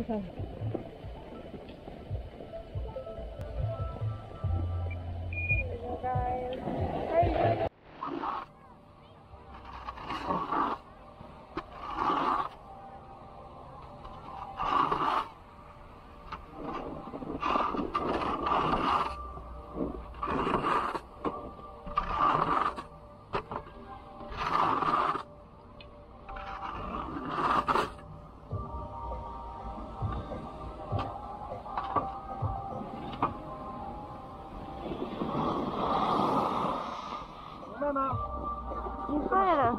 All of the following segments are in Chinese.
Okay. Guys. 你看。你快了。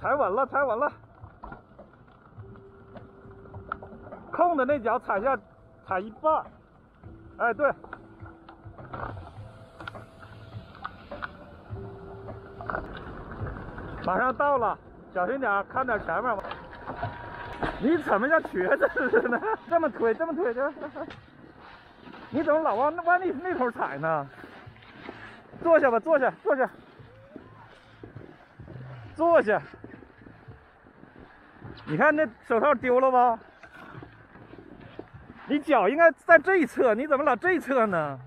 踩稳了，踩稳了。空的那脚踩下，踩一半。哎，对。马上到了，小心点，看点前面吧。你怎么像瘸子似的呢？这么推，这么推就。你怎么老往那往那那头踩呢？坐下吧，坐下，坐下，坐下。你看那手套丢了吧？你脚应该在这一侧，你怎么老这一侧呢？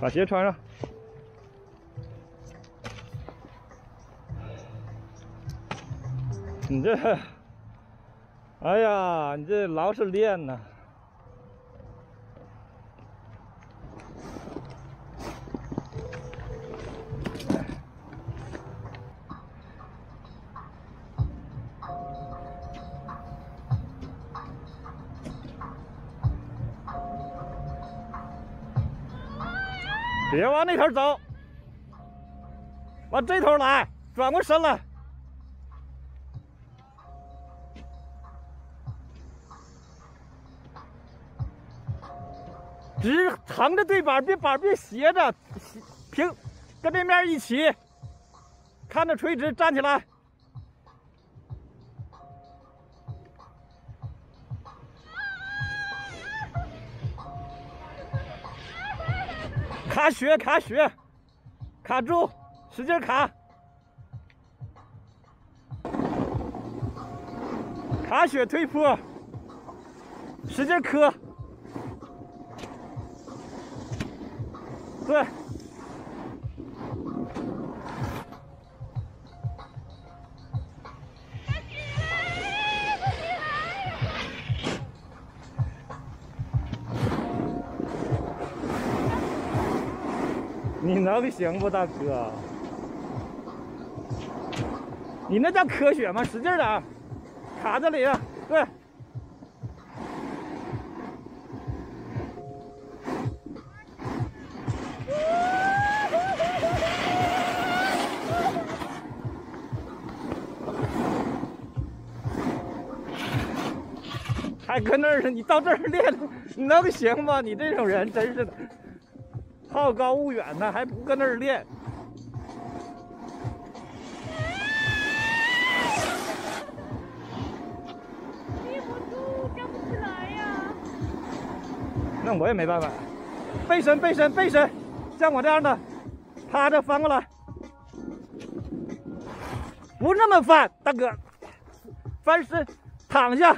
把鞋穿上。你这，哎呀，你这老是练呐！别往那头走，往这头来，转过身来。直横着对板，别板别斜着，平，跟这面一起，看着垂直，站起来，卡血卡血，卡住，使劲卡，卡血推坡，使劲磕。对，你能行不，大哥？你那叫科学吗？使劲点，卡这里，对。还搁那儿呢？你到这儿练，你能行吗？你这种人真是的，好高骛远呢，还不搁那儿练？那我也没办法。背身，背身，背身，像我这样的，趴着翻过来，不那么翻，大哥，翻身，躺下。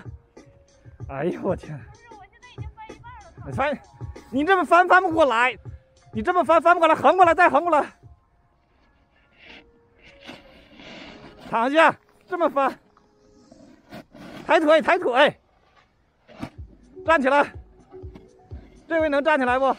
哎呦我天！不是，我现在已经翻一半了。翻，你这么翻翻不过来，你这么翻翻不过来，横过来再横过来，躺下，这么翻，抬腿抬腿，站起来，这回能站起来不？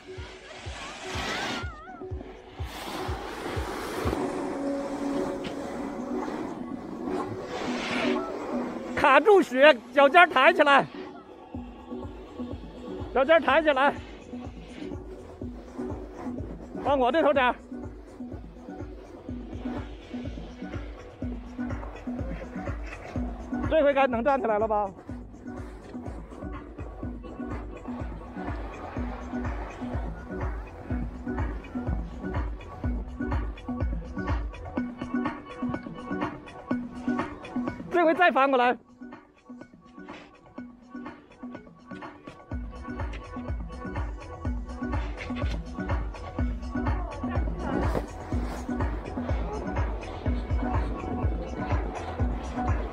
卡住雪，脚尖抬起来。脚尖抬起来，往我这头点。这回该能站起来了吧？这回再翻过来。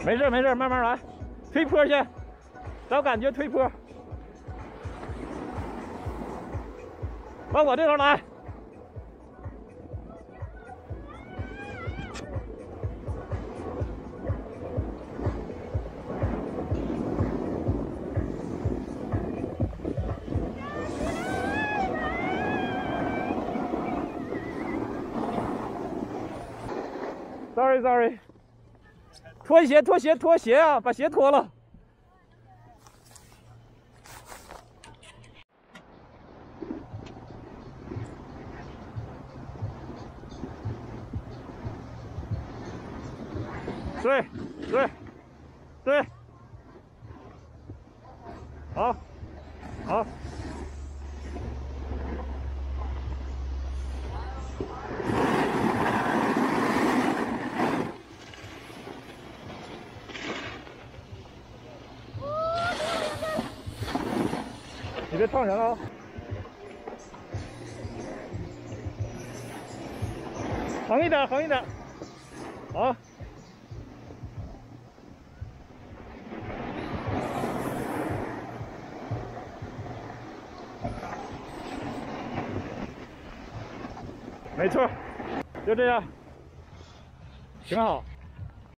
没事没事，慢慢来，推坡去，找感觉推坡，往我这头来。Sorry Sorry。脱鞋，脱鞋，脱鞋啊！把鞋脱了。对，对，对，好，好。你别撞人啊，横一点，横一点，好。没错，就这样，挺好。